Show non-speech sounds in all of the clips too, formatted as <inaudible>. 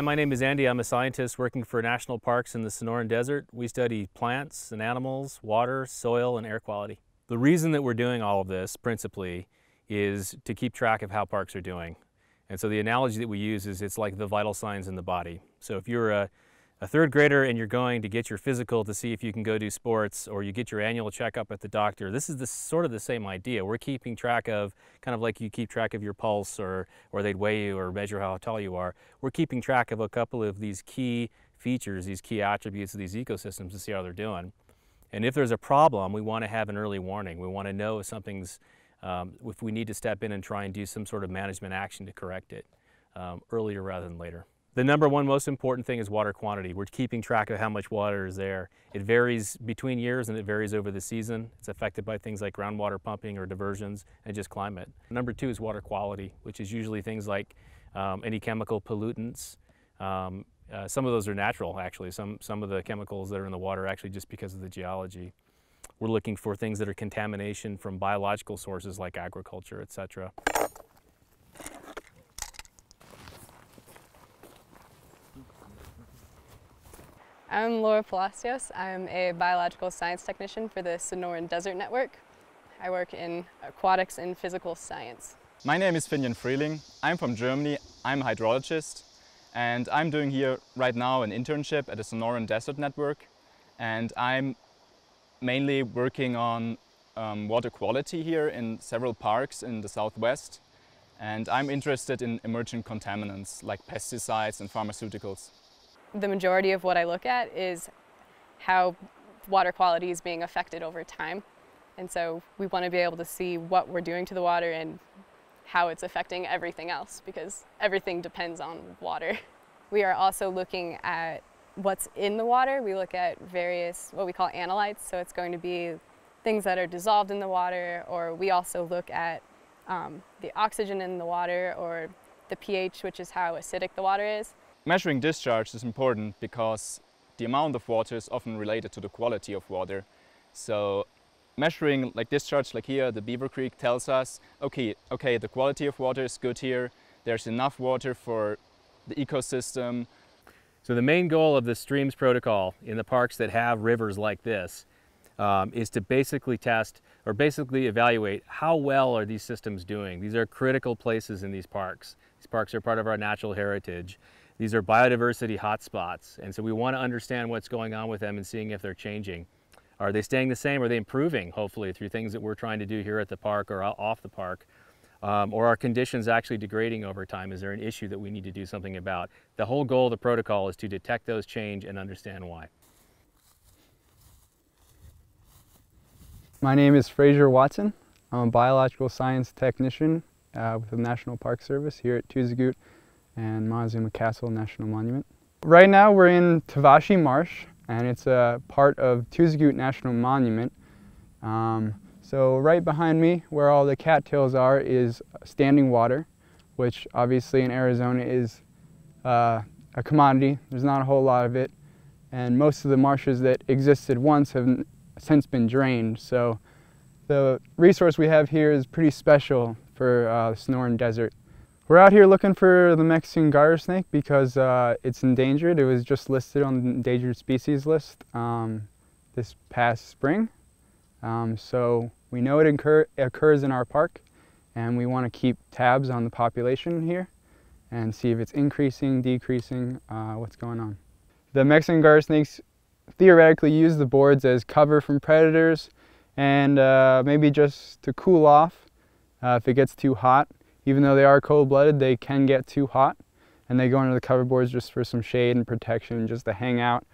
Hi, my name is Andy. I'm a scientist working for national parks in the Sonoran Desert. We study plants and animals, water, soil, and air quality. The reason that we're doing all of this, principally, is to keep track of how parks are doing. And so the analogy that we use is it's like the vital signs in the body. So if you're a a third grader and you're going to get your physical to see if you can go do sports or you get your annual checkup at the doctor, this is the, sort of the same idea. We're keeping track of, kind of like you keep track of your pulse or, or they'd weigh you or measure how tall you are. We're keeping track of a couple of these key features, these key attributes of these ecosystems to see how they're doing. And if there's a problem, we want to have an early warning. We want to know if something's, um, if we need to step in and try and do some sort of management action to correct it um, earlier rather than later. The number one most important thing is water quantity. We're keeping track of how much water is there. It varies between years and it varies over the season. It's affected by things like groundwater pumping or diversions and just climate. Number two is water quality, which is usually things like um, any chemical pollutants. Um, uh, some of those are natural, actually. Some, some of the chemicals that are in the water actually just because of the geology. We're looking for things that are contamination from biological sources like agriculture, et cetera. I'm Laura Palacios. I'm a biological science technician for the Sonoran Desert Network. I work in aquatics and physical science. My name is Finian Freeling. I'm from Germany. I'm a hydrologist and I'm doing here right now an internship at the Sonoran Desert Network and I'm mainly working on um, water quality here in several parks in the southwest and I'm interested in emerging contaminants like pesticides and pharmaceuticals the majority of what I look at is how water quality is being affected over time. And so we want to be able to see what we're doing to the water and how it's affecting everything else because everything depends on water. <laughs> We are also looking at what's in the water. We look at various, what we call analytes. So it's going to be things that are dissolved in the water, or we also look at um, the oxygen in the water or the pH, which is how acidic the water is. Measuring discharge is important because the amount of water is often related to the quality of water. So measuring like discharge like here, the Beaver Creek tells us, okay, okay, the quality of water is good here. There's enough water for the ecosystem. So the main goal of the streams protocol in the parks that have rivers like this um, is to basically test or basically evaluate how well are these systems doing. These are critical places in these parks. These parks are part of our natural heritage. These are biodiversity hotspots, and so we want to understand what's going on with them and seeing if they're changing. Are they staying the same? Are they improving, hopefully, through things that we're trying to do here at the park or off the park? Um, or are conditions actually degrading over time? Is there an issue that we need to do something about? The whole goal of the protocol is to detect those change and understand why. My name is Fraser Watson. I'm a biological science technician uh, with the National Park Service here at Tuzigoot and Montezuma Castle National Monument. Right now we're in Tavasci Marsh and it's a part of Tuzigoot National Monument. Um, so right behind me where all the cattails are is standing water, which obviously in Arizona is uh, a commodity. There's not a whole lot of it. And most of the marshes that existed once have since been drained. So the resource we have here is pretty special for uh, the Sonoran Desert. We're out here looking for the Mexican garter snake because uh, it's endangered. It was just listed on the endangered species list um, this past spring. Um, so we know it occurs in our park and we want to keep tabs on the population here and see if it's increasing, decreasing, uh, what's going on. The Mexican garter snakes theoretically use the boards as cover from predators and uh, maybe just to cool off uh, if it gets too hot even though they are cold-blooded, they can get too hot and they go under the cover boards just for some shade and protection, just to hang out.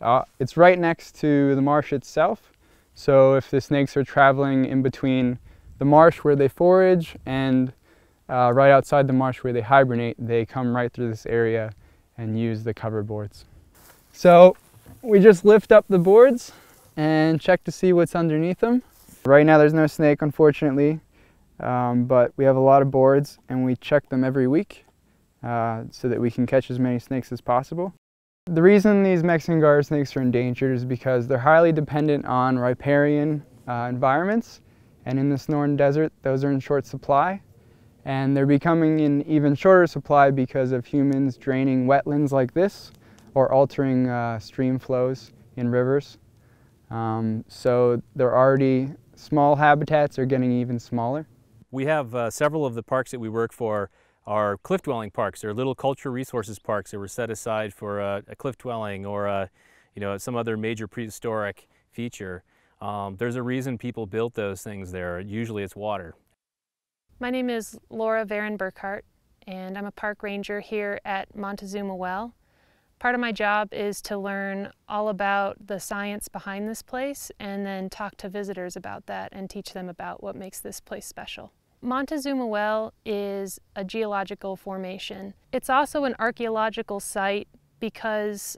Uh, it's right next to the marsh itself, so if the snakes are traveling in between the marsh where they forage and uh, right outside the marsh where they hibernate, they come right through this area and use the cover boards. So we just lift up the boards and check to see what's underneath them. Right now there's no snake, unfortunately. Um, but we have a lot of boards and we check them every week uh, so that we can catch as many snakes as possible. The reason these Mexican garter snakes are endangered is because they're highly dependent on riparian uh, environments and in the Sonoran Desert those are in short supply And they're becoming in even shorter supply because of humans draining wetlands like this or altering uh, stream flows in rivers. Um, so they're already, small habitats are getting even smaller. We have uh, several of the parks that we work for are cliff dwelling parks. They're little culture resources parks that were set aside for a, a cliff dwelling or you know, some other major prehistoric feature. Um, there's a reason people built those things there. Usually it's water. My name is Laura Varon Burkhart, and I'm a park ranger here at Montezuma Well. Part of my job is to learn all about the science behind this place and then talk to visitors about that and teach them about what makes this place special. Montezuma Well is a geological formation. It's also an archaeological site because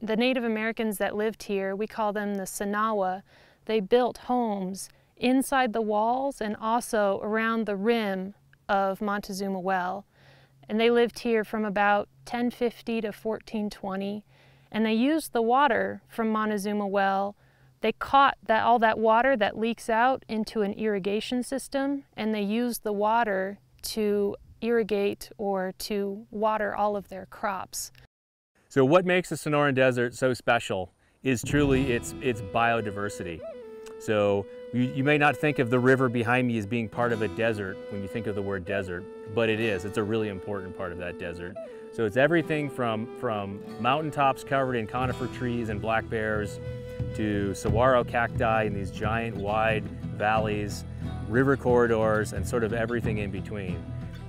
the Native Americans that lived here, we call them the Sinagua, they built homes inside the walls and also around the rim of Montezuma Well. And they lived here from about 1050 to 1420. And they used the water from Montezuma Well they caught that all that water that leaks out into an irrigation system and they used the water to irrigate or to water all of their crops. So what makes the Sonoran Desert so special is truly its, its biodiversity. So you, you, may not think of the river behind me as being part of a desert when you think of the word desert, but it is. It's a really important part of that desert. So it's everything from, from mountaintops covered in conifer trees and black bears to saguaro cacti in these giant wide valleys, river corridors, and sort of everything in between.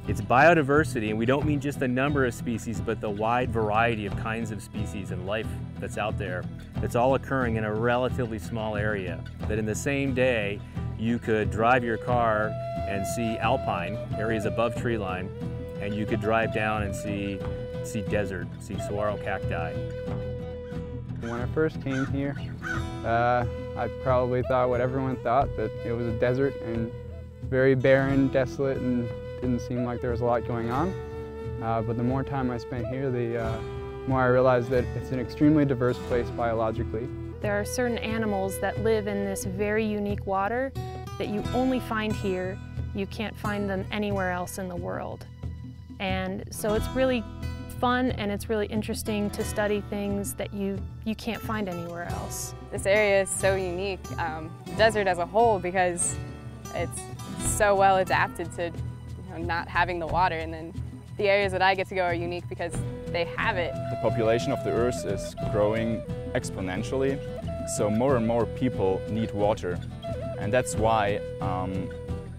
It's biodiversity, and we don't mean just the number of species, but the wide variety of kinds of species and life that's out there. It's all occurring in a relatively small area. That in the same day, you could drive your car and see alpine, areas above tree line, and you could drive down and see, see desert, see saguaro cacti. When I first came here, uh, I probably thought what everyone thought, that it was a desert and very barren, desolate, and didn't seem like there was a lot going on. Uh, but the more time I spent here, the uh, more I realized that it's an extremely diverse place biologically. There are certain animals that live in this very unique water that you only find here. You can't find them anywhere else in the world. And so it's really fun and it's really interesting to study things that you, you can't find anywhere else. This area is so unique, um, desert as a whole, because it's so well adapted to you know, not having the water. And then the areas that I get to go are unique because they have it. The population of the Earth is growing exponentially, so more and more people need water. And that's why um,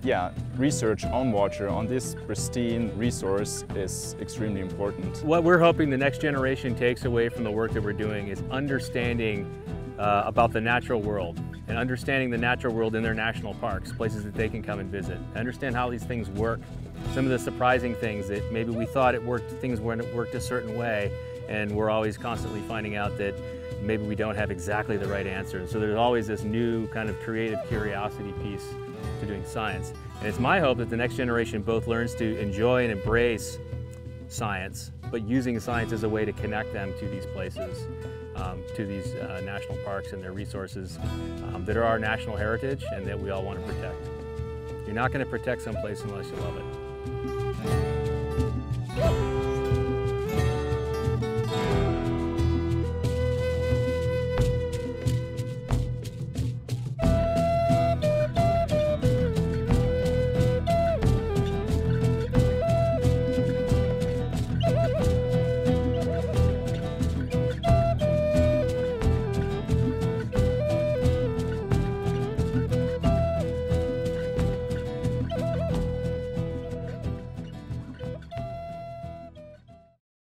yeah, research on water, on this pristine resource is extremely important. What we're hoping the next generation takes away from the work that we're doing is understanding uh, about the natural world and understanding the natural world in their national parks, places that they can come and visit, understand how these things work, some of the surprising things that maybe we thought it worked, things weren't worked a certain way, and we're always constantly finding out that maybe we don't have exactly the right answer. So there's always this new kind of creative curiosity piece to doing science. And it's my hope that the next generation both learns to enjoy and embrace science, but using science as a way to connect them to these places, um, to these uh, national parks and their resources um, that are our national heritage and that we all want to protect. You're not going to protect someplace unless you love it.